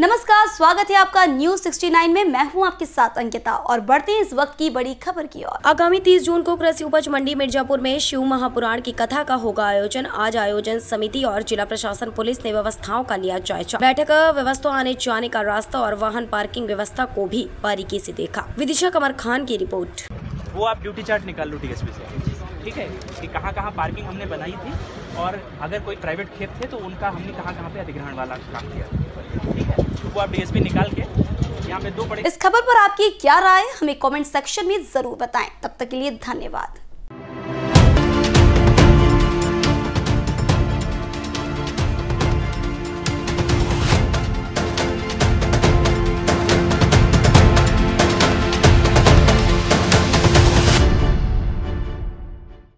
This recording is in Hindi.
नमस्कार स्वागत है आपका न्यूज़ 69 में। मैं हूँ आपके साथ अंकिता और बढ़ते हैं इस वक्त की बड़ी खबर की ओर। आगामी 30 जून को कृषि उपज मंडी मिर्जापुर में शिव महापुराण की कथा का होगा आयोजन। आज आयोजन समिति और जिला प्रशासन पुलिस ने व्यवस्थाओं का लिया जायजा। बैठक व्यवस्था आने जाने का रास्ता और वाहन पार्किंग व्यवस्था को भी बारीकी ऐसी देखा। विदिशा कमर खान की रिपोर्ट। वो आप ड्यूटी चार्ट निकाल लो डीएसपी से। ठीक है? कि कहाँ कहाँ पार्किंग हमने बनाई थी और अगर कोई प्राइवेट खेत थे तो उनका हमने कहाँ कहाँ पे अधिग्रहण वाला काम किया। ठीक है? वो आप डीएसपी निकाल के। यहाँ पे दो बड़े इस खबर पर आपकी क्या राय हमें कमेंट सेक्शन में ज़रूर बताएँ। तब तक के लिए धन्यवाद।